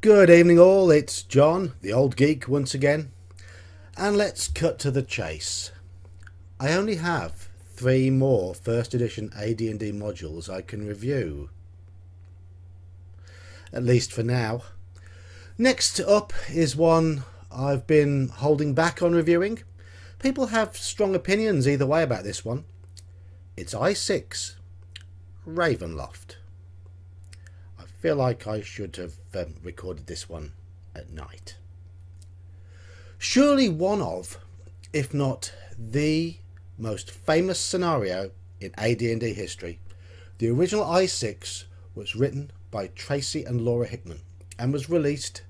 Good evening, all. It's John, the old geek, once again. And let's cut to the chase. I only have three more first edition AD&D modules I can review. At least for now. Next up is one I've been holding back on reviewing. People have strong opinions either way about this one. It's I6 Ravenloft. Feel like I should have um, recorded this one at night. Surely one of, if not the most famous scenario in AD&D history, the original I6 was written by Tracy and Laura Hickman and was released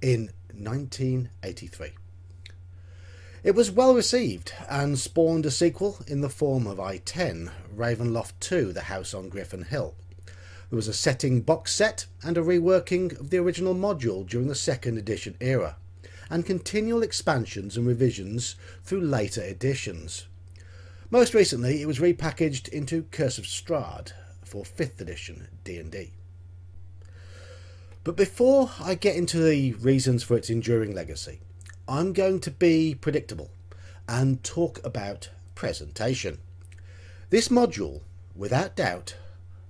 in 1983. It was well received and spawned a sequel in the form of I-10, Ravenloft 2, The House on Gryphon Hill. There was a setting box set and a reworking of the original module during the second edition era, and continual expansions and revisions through later editions. Most recently, it was repackaged into Curse of Strahd for 5th edition D&D. But before I get into the reasons for its enduring legacy, I'm going to be predictable and talk about presentation. This module, without doubt,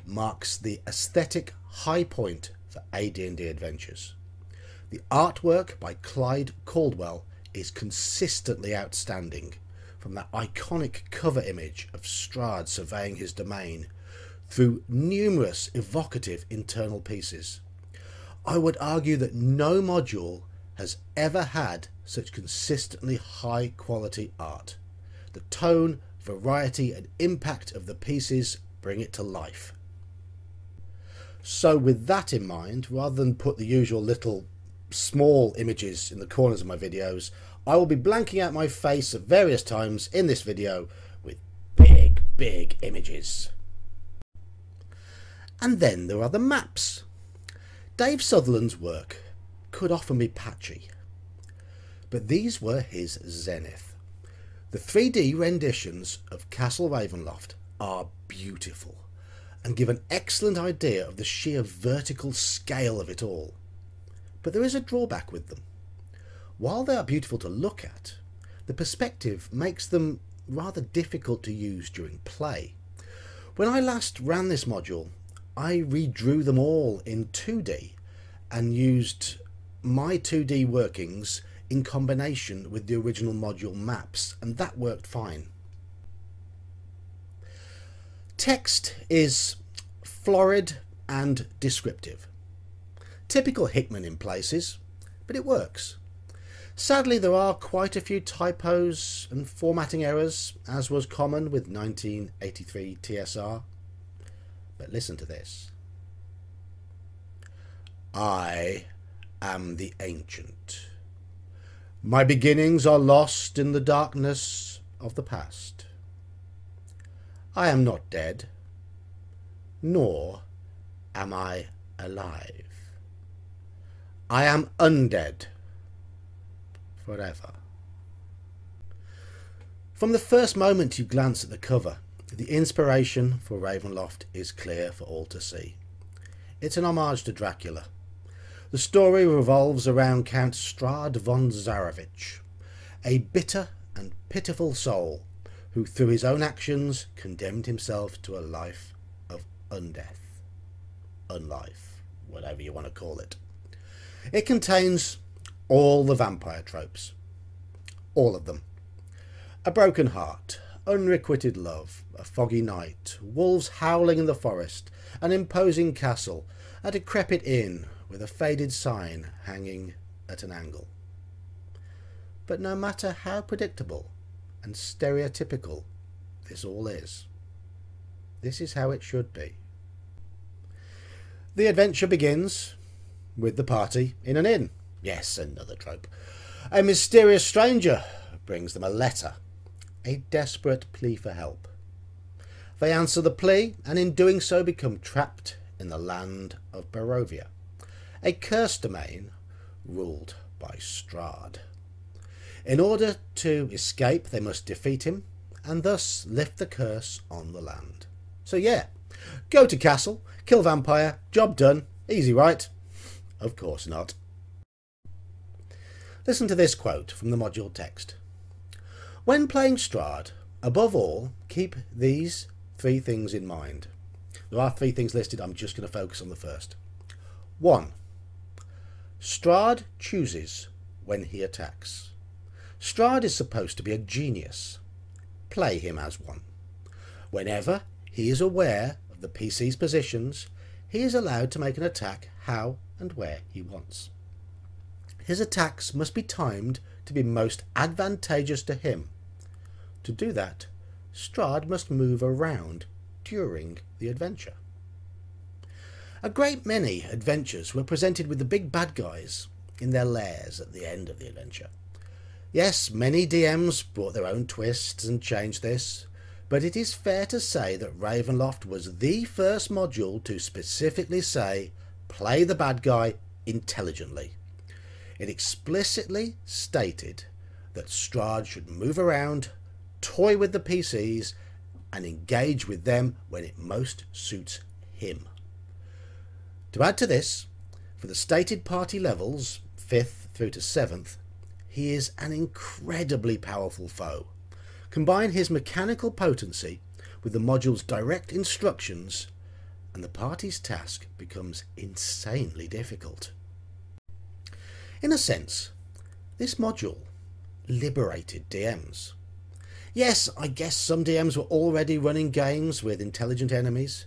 marks the aesthetic high point for AD&D adventures. The artwork by Clyde Caldwell is consistently outstanding, from that iconic cover image of Strahd surveying his domain, through numerous evocative internal pieces. I would argue that no module has ever had such consistently high quality art. The tone, variety, and impact of the pieces bring it to life. So, with that in mind, rather than put the usual little small images in the corners of my videos, I will be blanking out my face at various times in this video with big, big images. And then there are the maps. Dave Sutherland's work could often be patchy, but these were his zenith. The 3D renditions of Castle Ravenloft are beautiful and give an excellent idea of the sheer vertical scale of it all. But there is a drawback with them. While they are beautiful to look at, the perspective makes them rather difficult to use during play. When I last ran this module, I redrew them all in 2D and used my 2D workings in combination with the original module maps, and that worked fine. Text is florid and descriptive. Typical Hickman in places, but it works. Sadly, there are quite a few typos and formatting errors, as was common with 1983 TSR. But listen to this. I am the ancient. My beginnings are lost in the darkness of the past. I am not dead, nor am I alive. I am undead forever. From the first moment you glance at the cover, the inspiration for Ravenloft is clear for all to see. It's an homage to Dracula, the story revolves around Count Strahd von Zarovich, a bitter and pitiful soul who through his own actions condemned himself to a life of undeath, unlife, whatever you want to call it. It contains all the vampire tropes, all of them. A broken heart, unrequited love, a foggy night, wolves howling in the forest, an imposing castle, a decrepit inn with a faded sign hanging at an angle. But no matter how predictable and stereotypical this all is, this is how it should be. The adventure begins with the party in an inn. Yes, another trope. A mysterious stranger brings them a letter, a desperate plea for help. They answer the plea and in doing so become trapped in the land of Barovia a cursed domain ruled by Strahd. In order to escape, they must defeat him and thus lift the curse on the land. So, yeah, go to castle, kill vampire, job done, easy, right? Of course not. Listen to this quote from the module text. When playing Strahd, above all, keep these three things in mind. There are three things listed, I'm just going to focus on the first. 1. Strahd chooses when he attacks. Strahd is supposed to be a genius. Play him as one. Whenever he is aware of the PC's positions, he is allowed to make an attack how and where he wants. His attacks must be timed to be most advantageous to him. To do that, Strahd must move around during the adventure. A great many adventures were presented with the big bad guys in their lairs at the end of the adventure. Yes, many DMs brought their own twists and changed this, but it is fair to say that Ravenloft was the first module to specifically say, play the bad guy intelligently. It explicitly stated that Strahd should move around, toy with the PCs, and engage with them when it most suits him. To add to this, for the stated party levels, 5th through to 7th, he is an incredibly powerful foe. Combine his mechanical potency with the module's direct instructions, and the party's task becomes insanely difficult. In a sense, this module liberated DMs. Yes, I guess some DMs were already running games with intelligent enemies,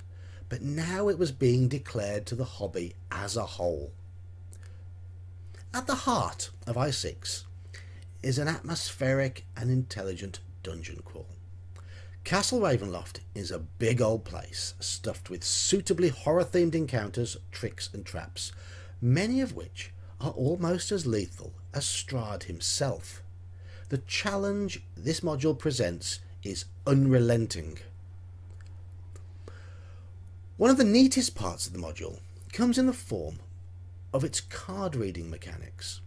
but now it was being declared to the hobby as a whole. At the heart of i6 is an atmospheric and intelligent dungeon crawl. Castle Ravenloft is a big old place stuffed with suitably horror themed encounters, tricks, and traps, many of which are almost as lethal as Strahd himself. The challenge this module presents is unrelenting. One of the neatest parts of the module comes in the form of its card reading mechanics.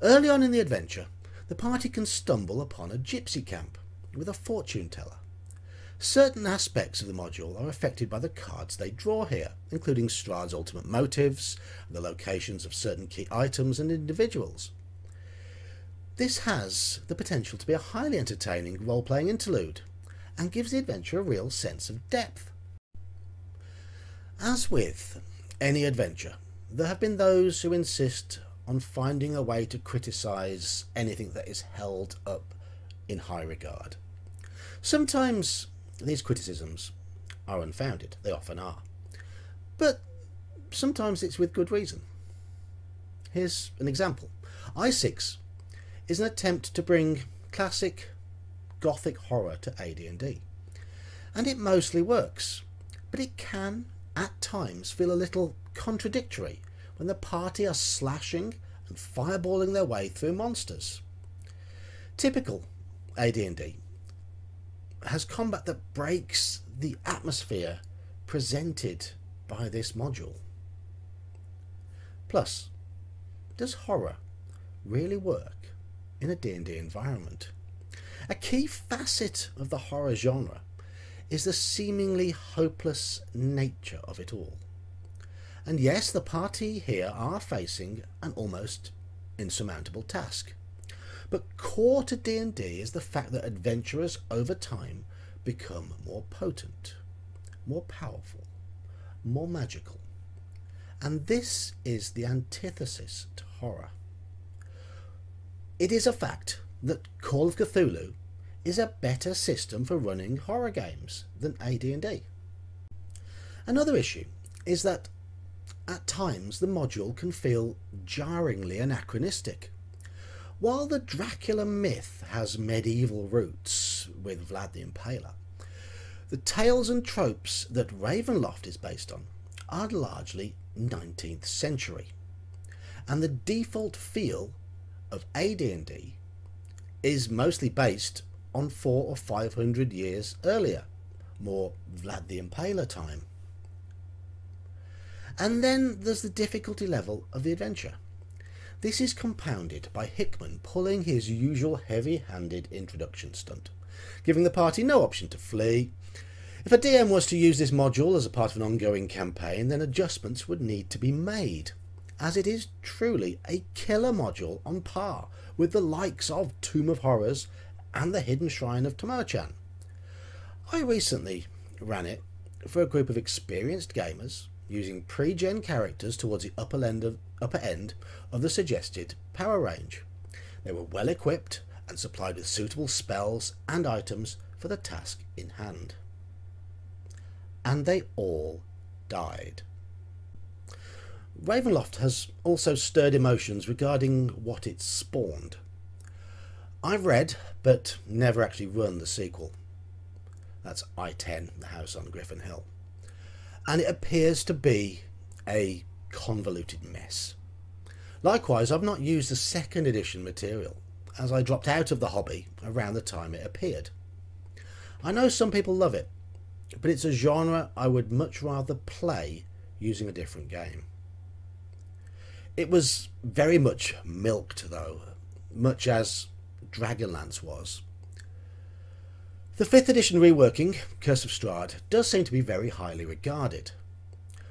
Early on in the adventure, the party can stumble upon a gypsy camp with a fortune teller. Certain aspects of the module are affected by the cards they draw here, including Strahd's ultimate motives, the locations of certain key items and individuals. This has the potential to be a highly entertaining role playing interlude and gives the adventure a real sense of depth. As with any adventure, there have been those who insist on finding a way to criticise anything that is held up in high regard. Sometimes these criticisms are unfounded, they often are. But sometimes it's with good reason. Here's an example. i6 is an attempt to bring classic gothic horror to AD&D. And it mostly works, but it can at times feel a little contradictory when the party are slashing and fireballing their way through monsters. Typical AD&D has combat that breaks the atmosphere presented by this module. Plus, does horror really work in a D&D environment? A key facet of the horror genre is the seemingly hopeless nature of it all. And yes, the party here are facing an almost insurmountable task. But core to D&D is the fact that adventurers over time become more potent, more powerful, more magical. And this is the antithesis to horror. It is a fact that Call of Cthulhu is a better system for running horror games than AD&D. Another issue is that at times the module can feel jarringly anachronistic. While the Dracula myth has medieval roots with Vlad the Impaler, the tales and tropes that Ravenloft is based on are largely 19th century, and the default feel of AD&D is mostly based on four or five hundred years earlier, more Vlad the Impaler time. And then there's the difficulty level of the adventure. This is compounded by Hickman pulling his usual heavy handed introduction stunt, giving the party no option to flee. If a DM was to use this module as a part of an ongoing campaign, then adjustments would need to be made, as it is truly a killer module on par with the likes of Tomb of Horrors and the Hidden Shrine of Tamoachan. I recently ran it for a group of experienced gamers using pre-gen characters towards the upper end of, upper end of the suggested power range. They were well equipped and supplied with suitable spells and items for the task in hand. And they all died. Ravenloft has also stirred emotions regarding what it spawned. I've read, but never actually run the sequel. That's I 10, The House on Gryphon Hill. And it appears to be a convoluted mess. Likewise, I've not used the second edition material, as I dropped out of the hobby around the time it appeared. I know some people love it, but it's a genre I would much rather play using a different game. It was very much milked, though, much as Dragonlance was. The 5th edition reworking, Curse of Strahd, does seem to be very highly regarded.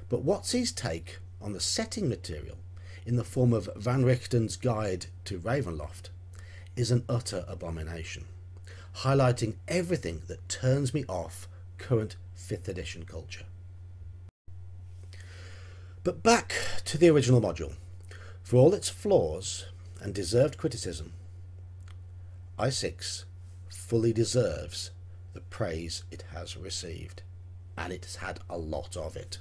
But WotC's take on the setting material in the form of Van Richten's Guide to Ravenloft is an utter abomination, highlighting everything that turns me off current 5th edition culture. But back to the original module. For all its flaws and deserved criticism, I6 fully deserves the praise it has received, and it has had a lot of it.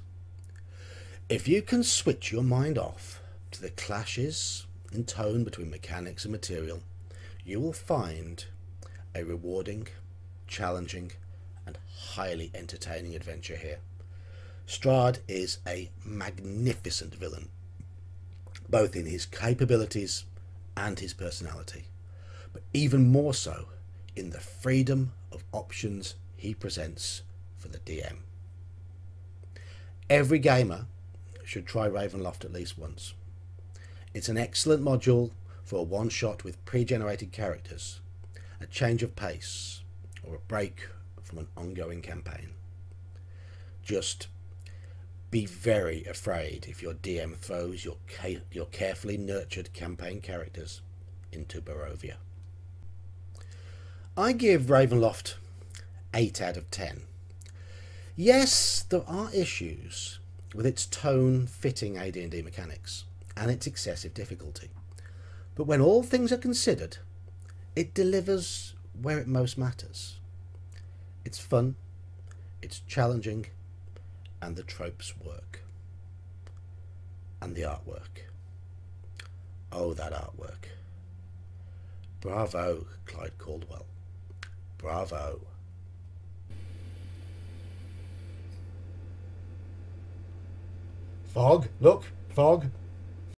If you can switch your mind off to the clashes in tone between mechanics and material, you will find a rewarding, challenging, and highly entertaining adventure here. Strahd is a magnificent villain, both in his capabilities and his personality, but even more so in the freedom of options he presents for the DM. Every gamer should try Ravenloft at least once. It's an excellent module for a one shot with pre generated characters, a change of pace, or a break from an ongoing campaign. Just be very afraid if your DM throws your, your carefully nurtured campaign characters into Barovia. I give Ravenloft 8 out of 10. Yes, there are issues with its tone fitting AD&D mechanics and its excessive difficulty. But when all things are considered, it delivers where it most matters. It's fun, it's challenging, and the tropes work. And the artwork. Oh, that artwork. Bravo, Clyde Caldwell. Bravo. Fog, look, fog.